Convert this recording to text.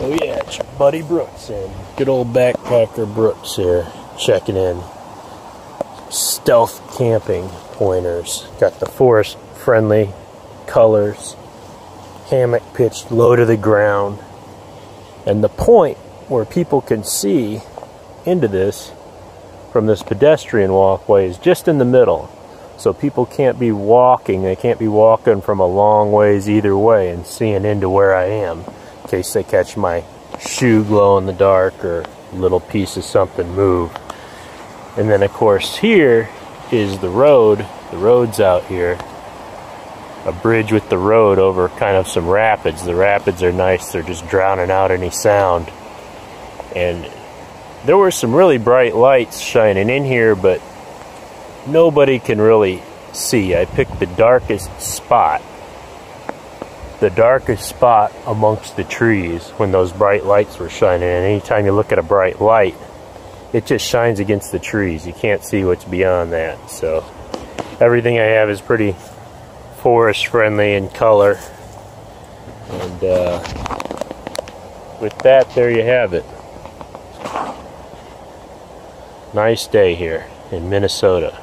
Oh yeah, it's your buddy Brooks and good old backpacker Brooks here checking in. Stealth camping pointers. Got the forest friendly colors. Hammock pitched low to the ground. And the point where people can see into this from this pedestrian walkway is just in the middle. So people can't be walking, they can't be walking from a long ways either way and seeing into where I am in case they catch my shoe glow in the dark or little piece of something move. And then of course here is the road. The road's out here. A bridge with the road over kind of some rapids. The rapids are nice. They're just drowning out any sound. And there were some really bright lights shining in here, but nobody can really see. I picked the darkest spot the darkest spot amongst the trees when those bright lights were shining. And anytime you look at a bright light, it just shines against the trees. You can't see what's beyond that. So everything I have is pretty forest friendly in color. And uh, with that, there you have it. Nice day here in Minnesota.